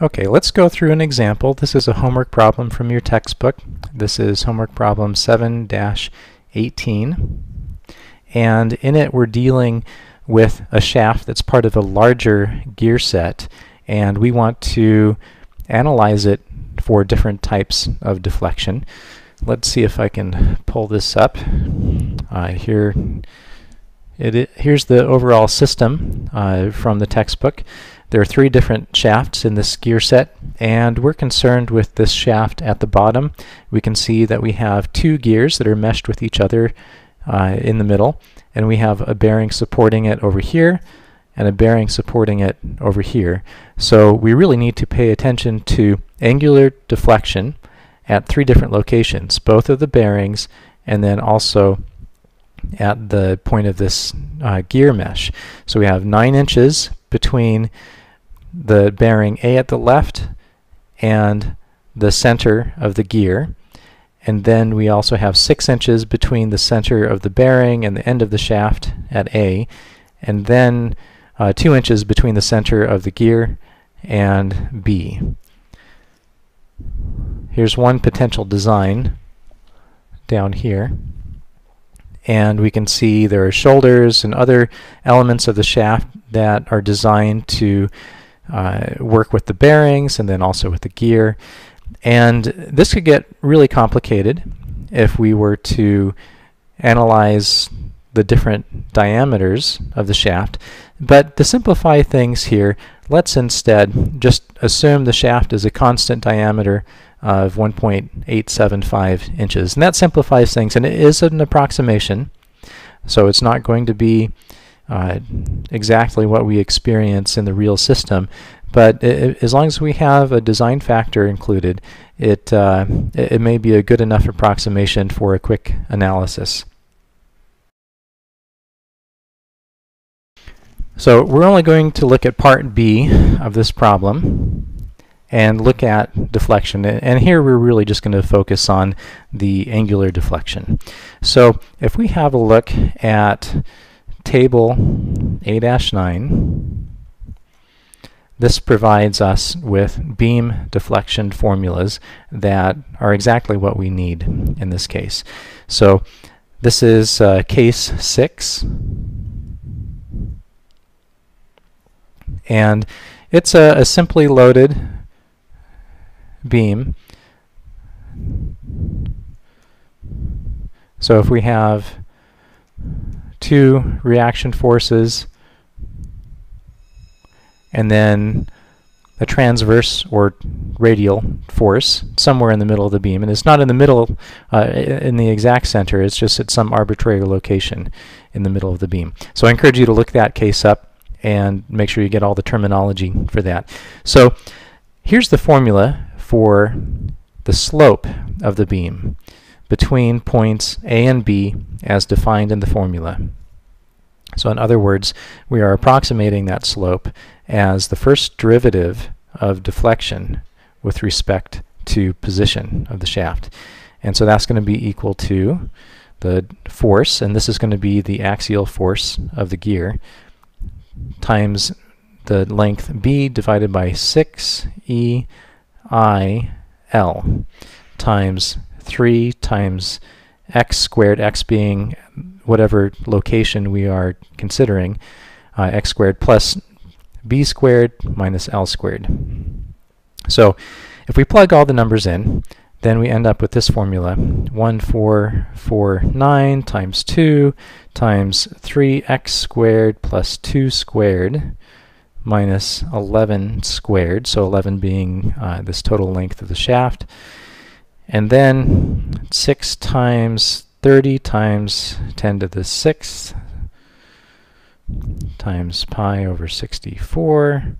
Okay, let's go through an example. This is a homework problem from your textbook. This is homework problem 7-18. And in it we're dealing with a shaft that's part of a larger gear set and we want to analyze it for different types of deflection. Let's see if I can pull this up. Uh, here, it, it, here's the overall system uh, from the textbook. There are three different shafts in this gear set, and we're concerned with this shaft at the bottom. We can see that we have two gears that are meshed with each other uh, in the middle, and we have a bearing supporting it over here, and a bearing supporting it over here. So we really need to pay attention to angular deflection at three different locations, both of the bearings, and then also at the point of this uh, gear mesh. So we have 9 inches between the bearing A at the left and the center of the gear. And then we also have 6 inches between the center of the bearing and the end of the shaft at A. And then uh, 2 inches between the center of the gear and B. Here's one potential design down here. And we can see there are shoulders and other elements of the shaft that are designed to uh, work with the bearings and then also with the gear. And this could get really complicated if we were to analyze the different diameters of the shaft. But to simplify things here, let's instead just assume the shaft is a constant diameter of 1.875 inches. And that simplifies things, and it is an approximation, so it's not going to be uh, exactly what we experience in the real system. But it, as long as we have a design factor included, it, uh, it, it may be a good enough approximation for a quick analysis. So we're only going to look at part B of this problem and look at deflection. And here we're really just going to focus on the angular deflection. So if we have a look at table A-9, this provides us with beam deflection formulas that are exactly what we need in this case. So this is uh, case 6. And it's a, a simply loaded beam. So if we have two reaction forces and then a transverse or radial force somewhere in the middle of the beam. And it's not in the middle, uh, in the exact center, it's just at some arbitrary location in the middle of the beam. So I encourage you to look that case up and make sure you get all the terminology for that. So here's the formula for the slope of the beam between points A and B as defined in the formula. So in other words, we are approximating that slope as the first derivative of deflection with respect to position of the shaft. And so that's going to be equal to the force, and this is going to be the axial force of the gear, times the length b divided by 6 e i l times 3 times x squared, x being whatever location we are considering, uh, x squared plus b squared minus l squared. So if we plug all the numbers in, then we end up with this formula 1449 times 2 times 3x squared plus 2 squared minus 11 squared, so 11 being uh, this total length of the shaft. And then 6 times 30 times 10 to the 6th times pi over 64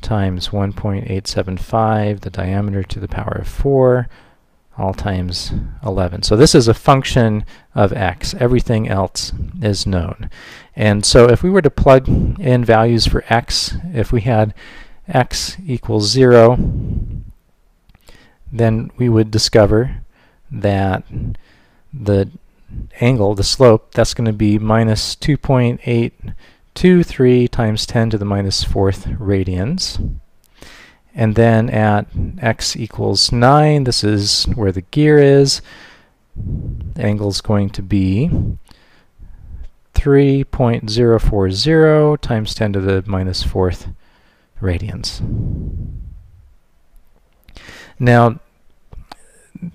times 1.875, the diameter to the power of 4, all times 11. So this is a function of x. Everything else is known. And so if we were to plug in values for x, if we had x equals 0, then we would discover that the angle, the slope, that's going to be minus 2.8 2, 3 times 10 to the minus fourth radians. And then at x equals 9, this is where the gear is. Angle is going to be 3.040 times 10 to the minus fourth radians. Now,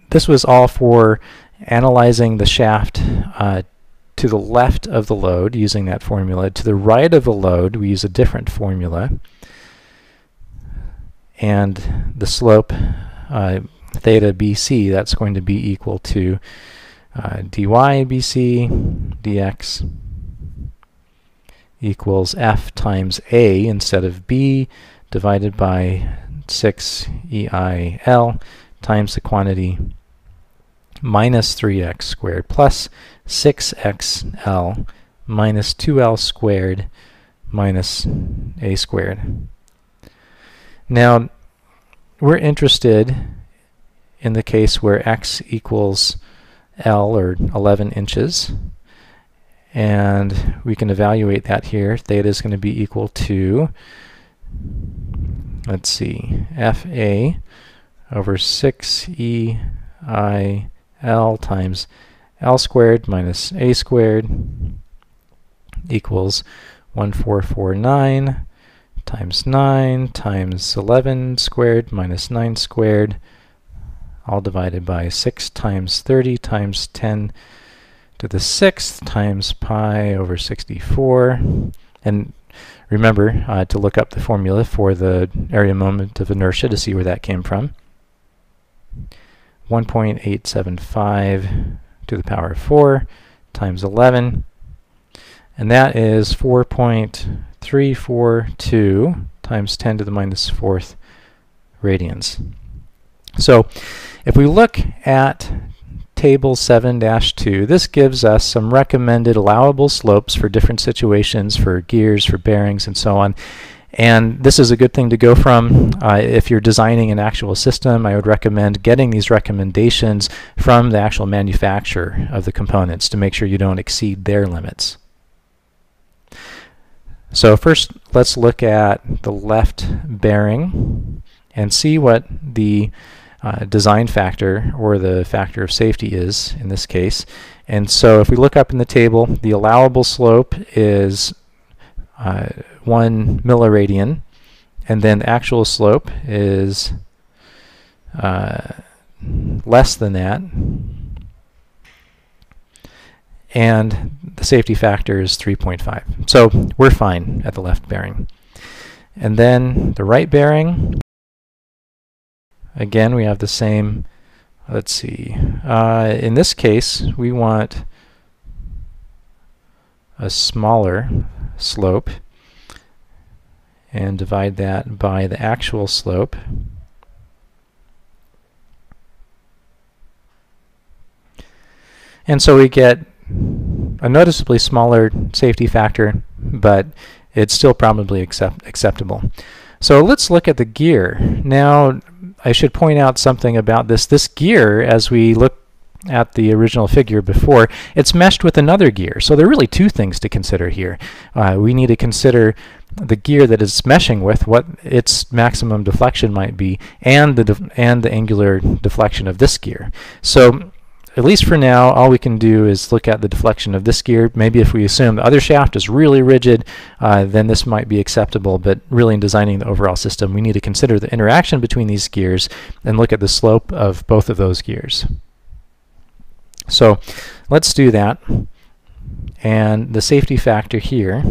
this was all for analyzing the shaft uh, to the left of the load using that formula. To the right of the load, we use a different formula. And the slope, uh, theta BC, that's going to be equal to uh, dy BC dx equals f times a instead of b divided by 6 EIL times the quantity minus 3x squared plus 6xl minus 2l squared minus a squared. Now, we're interested in the case where x equals L or 11 inches and we can evaluate that here. Theta is going to be equal to, let's see, FA over 6EIL times L squared minus A squared equals 1449 times 9 times 11 squared minus 9 squared all divided by 6 times 30 times 10 to the sixth times pi over 64. And remember uh, to look up the formula for the area moment of inertia to see where that came from. 1.875 to the power of 4 times 11. And that is 4.342 times 10 to the minus fourth radians. So if we look at table 7-2, this gives us some recommended allowable slopes for different situations, for gears, for bearings, and so on. And this is a good thing to go from. Uh, if you're designing an actual system, I would recommend getting these recommendations from the actual manufacturer of the components to make sure you don't exceed their limits. So first, let's look at the left bearing and see what the uh, design factor or the factor of safety is in this case. And so if we look up in the table, the allowable slope is uh, 1 milliradian, and then the actual slope is uh, less than that. And the safety factor is 3.5. So we're fine at the left bearing. And then the right bearing, Again, we have the same, let's see, uh, in this case, we want a smaller slope and divide that by the actual slope. And so we get a noticeably smaller safety factor, but it's still probably accept acceptable. So let's look at the gear. Now, I should point out something about this. This gear, as we look at the original figure before, it's meshed with another gear. So there are really two things to consider here. Uh, we need to consider the gear that it's meshing with, what its maximum deflection might be, and the and the angular deflection of this gear. So at least for now, all we can do is look at the deflection of this gear. Maybe if we assume the other shaft is really rigid, uh, then this might be acceptable, but really in designing the overall system, we need to consider the interaction between these gears and look at the slope of both of those gears. So let's do that. And the safety factor here,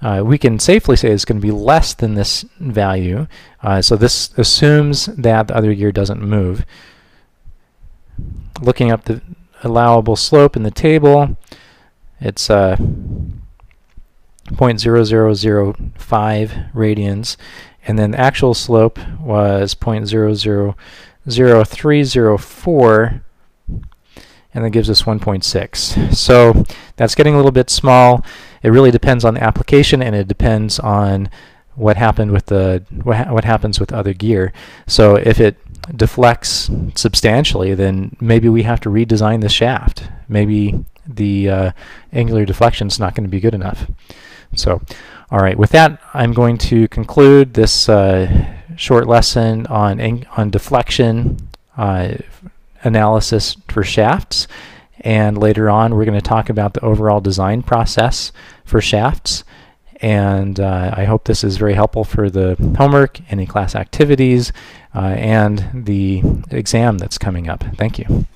uh, we can safely say it's going to be less than this value. Uh, so this assumes that the other gear doesn't move looking up the allowable slope in the table, it's uh, 0.0005 radians, and then the actual slope was 0.000304, and that gives us 1.6. So that's getting a little bit small. It really depends on the application, and it depends on what happened with the what, ha what happens with other gear. So if it deflects substantially, then maybe we have to redesign the shaft. Maybe the uh, angular deflection is not going to be good enough. So, all right, with that, I'm going to conclude this uh, short lesson on, on deflection uh, analysis for shafts. And later on, we're going to talk about the overall design process for shafts. And uh, I hope this is very helpful for the homework, any class activities, uh, and the exam that's coming up. Thank you.